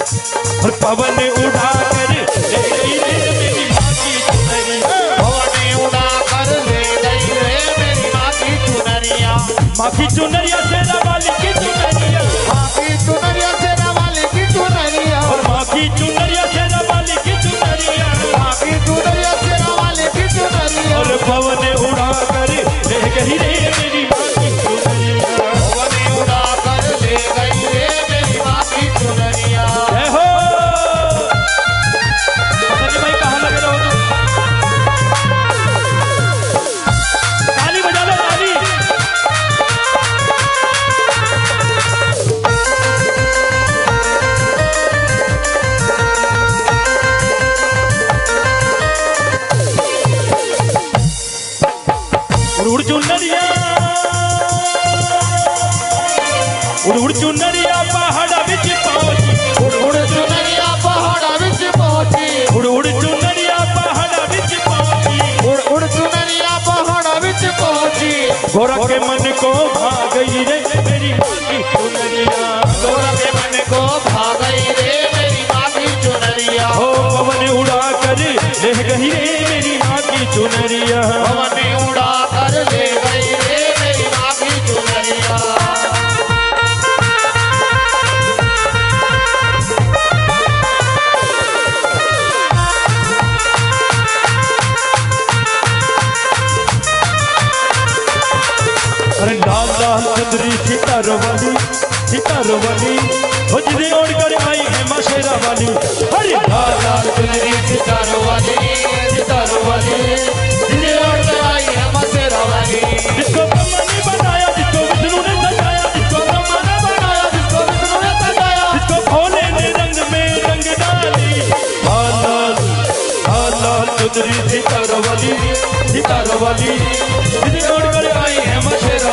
और पवन उड़ा कर ले गई रे मेरी माँ की चुनरिया। उड़ चुनरिया। उड़ उड़ चुनरिया पहाड़ा बिच पहुँची। उड़ उड़ चुनरिया पहाड़ा बिच पहुँची। उड़ उड़ चुनरिया पहाड़ा बिच पहुँची। उड़ उड़ चुनरिया पहाड़ा बिच पहुँची। गोरा के मन को भा गई रे मेरी चुनरिया। लाल लाल चंद्री सितार वाली सितार वाली हो जिसे ओढ़ कर आई है माँ शेरा वाली अरे लाल लाल चुनरी सितारो वाली सितारो वाली चंद्री सीता रवाली वाली कर आई है माँ शेरा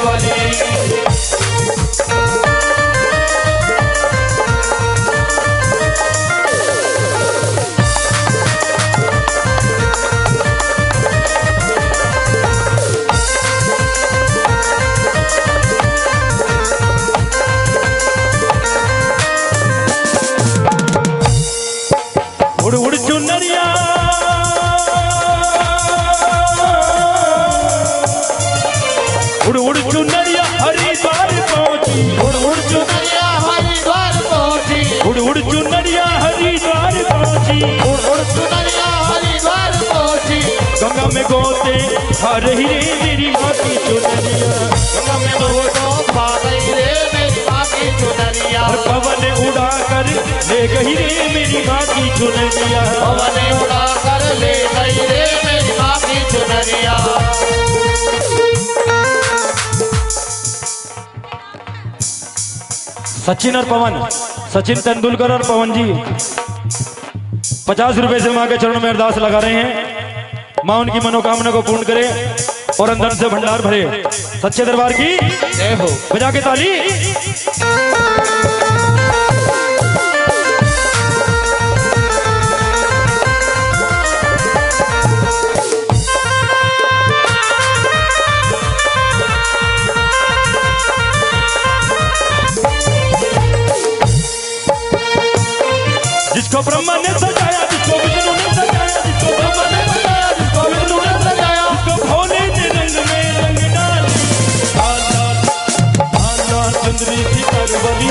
उड़ चुनरिया हरिद्वार पहुँची। उड़ उड़ चुनरिया हरिद्वार पहुँची। गंगा में गोते खा रही रे मेरी माँ की चुनरिया। गंगा में बहुतों खा गई रे मेरी माँ की चुनरिया पवन उड़ा कर ले गई रे मेरी माँ की चुनरिया। पवन उड़ा सचिन और पवन। सचिन तेंदुलकर और पवन जी। पचास रुपए से माँ के चरणों में अरदास लगा रहे हैं। माँ उनकी मनोकामना को पूर्ण करे और अंदर से भंडार भरे। सच्चे दरबार की जय हो। बजा के ताली। जिसको ब्रह्मा ने सजाया, जिसको विष्णु ने सजाया, जिसको ब्रह्मा ने सजाया, जिसको विष्णु ने सजाया जिसको भोले ने रंग में रंग डाल। चंद्री, सितार वाली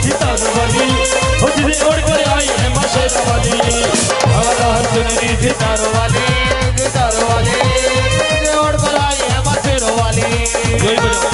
सितार वाली हो जिसे ओढ़ कर आई है माँ शेरा वाली। लाल लाल चंद्री, सितार वाली वाली गिटार वाली जिन्हें और कर आई है मसेरो वाली।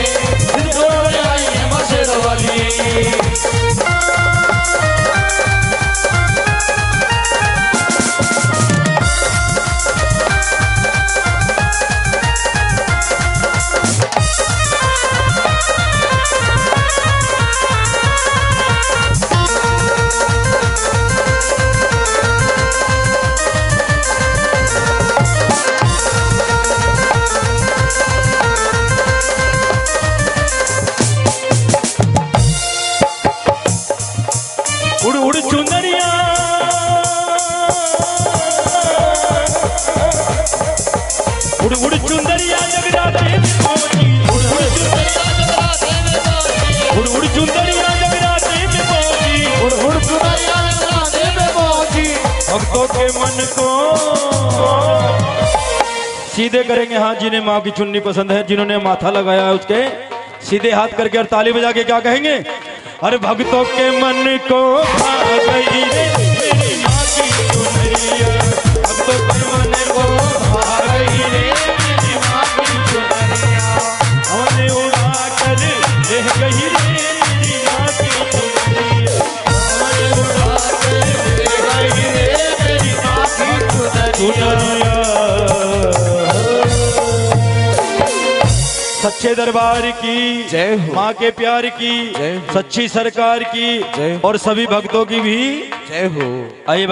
वाली उड़ उड़ चुनरिया उड़ उड़ चुनरिया भक्तों के मन को सीधे करेंगे हाथ जिन्हें माँ की चुन्नी पसंद है जिन्होंने माथा लगाया है उसके सीधे हाथ करके और ताली बजा के क्या कहेंगे? अरे भक्तों के मन को भा गई मेरी माँ की सच्चे दरबार की जय हो। माँ के प्यार की जय सच्ची सरकार की जय और सभी भक्तों की भी। जय हो। आइए